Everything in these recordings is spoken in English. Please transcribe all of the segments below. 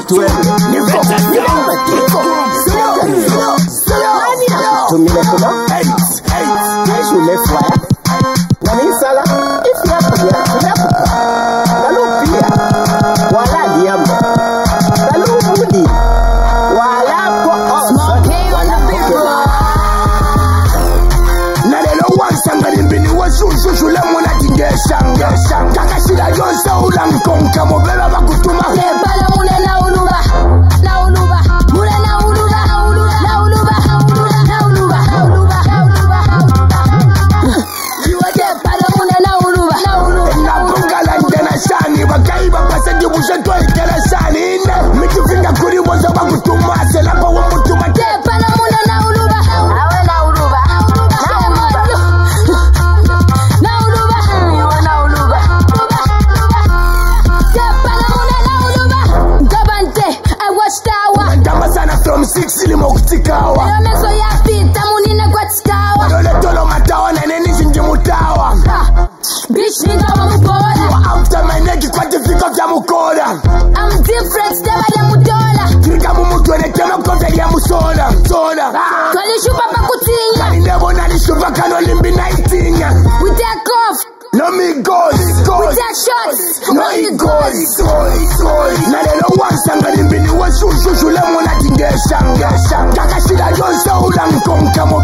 tuende niko tumile kuno shule fwaya namisala ifyakuya tunakuta galupia wala liambo galubudi wala ko nalelo wansanga limbini washushushule munatingeshange kakashila yonse ulankonka mubeba bakutuma Prepara 6 limo kutikawa Leo meso yapita munine kwa tikawa. toletolo matawa nanenishinji mutawa Bitch, I'm bored. after maineki kwatifika vya mukora I'm different, never them mudola. kirika mumutwenetema kovelya musola sola Twalishupa pakutinya. inebona lishuva kano limbi naitinya We take off. no migos We take shots. no igos nalelo wansanga limbini munatingeshange kakashila yonse ulankonka mubeba bakutuma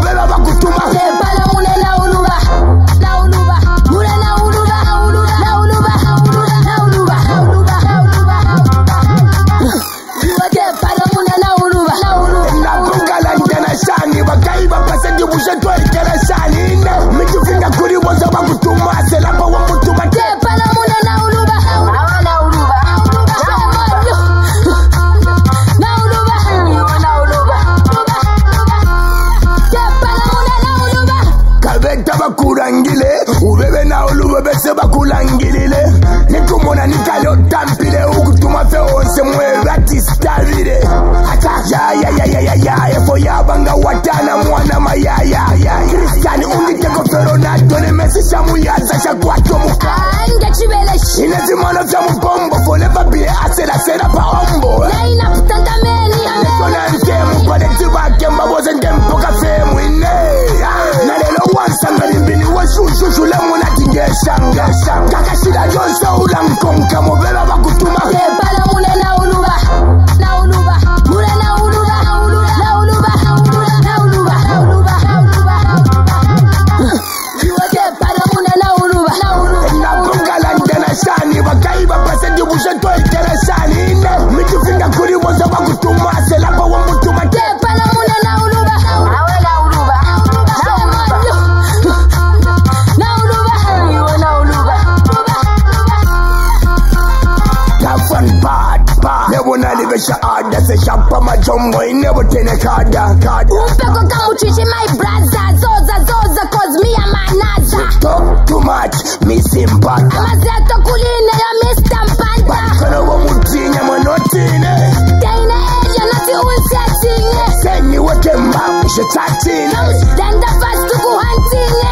bakulangile ubebe na olubo bese bakulangilile. Nikumona nikalotampile ukutuma fe onse mwebatistabile ata yayayayayaya efo yabanga watana mwana mayaya kristiani ungiteko feronato nemesisha muyaza shakwatyo muka. Anga chibeleshi. inezimono vya aselasela paombo Na Nebona ada se shampa majombo inebotene kada kada Upeko kamuchichi my brother. Zoza zoza cause me am another. Talk too much, me simpata Amazeto kuline ya Mr. Mpanta. Kono wa mutinya monotine Daina area nati unsetinge. Seni weke mbamu shetatine Denda fast kuhantinge.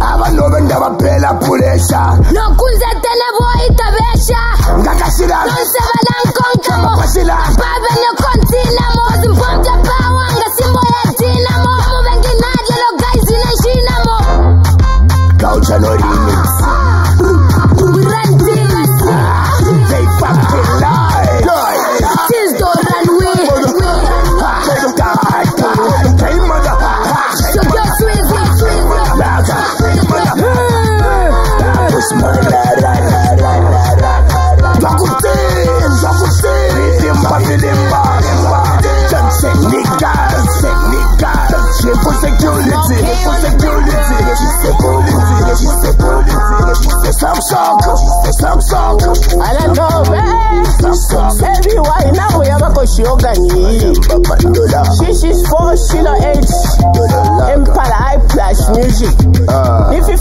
Abanobe ndabapela pulesha Nokunze tene Dola shishis for shilo h. Dola empala high flash music. Uh. Nififine bapunda